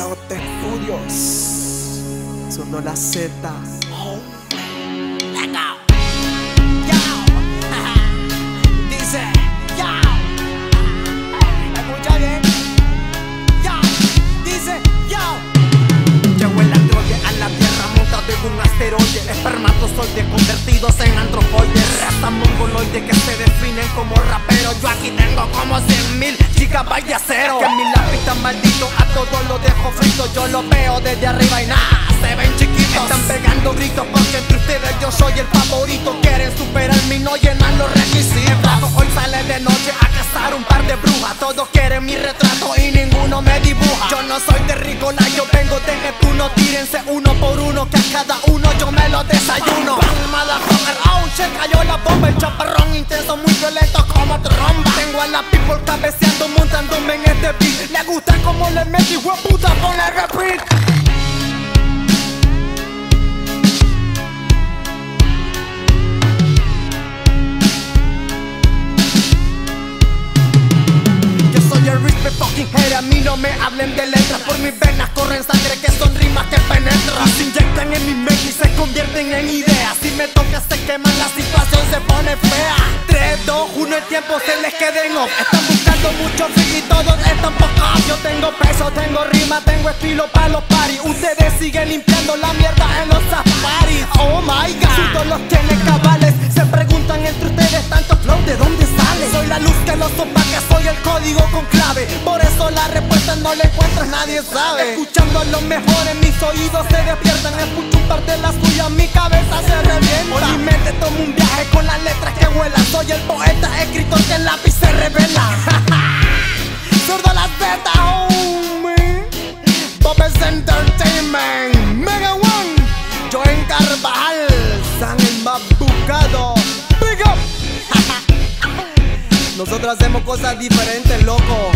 Amigos, sonó la Z. Dice, yo. Escucha bien. Yo. Dice, yo. Llegó el androide a la tierra montado en un asteroide. Espermatozoides convertidos en antropoides. Raza mongoloide que se definen como raperos. Yo aquí tengo como 100 mil chicas cero Que mi lápiz tan maldito dejo frito. Yo lo veo desde arriba y nada, se ven chiquitos. Están pegando gritos porque entre ustedes yo soy el favorito. Quieren superarme y no llenan los requisitos. Hoy sale de noche a cazar un par de brujas. Todos quieren mi retrato y ninguno me dibuja. Yo no soy de Ricola, yo vengo de Neptuno. Tírense uno por uno, que a cada uno yo me lo desayuno. Se cayó la bomba. El chaparrón intenso, muy violento como tromba. Tengo a la people cabeceando, montándome en beat. Le gusta como le metí, puta, ponle repeat. Yo soy el respect fucking hater A mí no me hablen de letras Por mis venas Si me toca se queman, la situación se pone fea. 3, 2, 1, el tiempo se les queda en off. Están buscando mucho free y todos están pocos Yo tengo peso, tengo rima, tengo estilo para los paris Ustedes siguen limpiando la mierda en los safaris. Oh my god. Todos los tienen cabales Se preguntan entre ustedes tanto flow ¿de dónde sale? Soy la luz que los opaca, soy el código con clave. Por eso la respuesta no la encuentras, nadie sabe. Escuchando a los mejores, mis oídos se despiertan. Escucho un par de las suyas, mi tomo un viaje con las letras que vuelan Soy el poeta, escritor que el lápiz se revela. Zurdo la Z, homie. Bobes Entertainment. Mega One. Joen Carvajal San el más buscado Big up. Nosotros hacemos cosas diferentes, loco.